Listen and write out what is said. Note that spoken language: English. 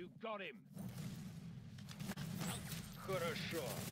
You got him. Хорошо.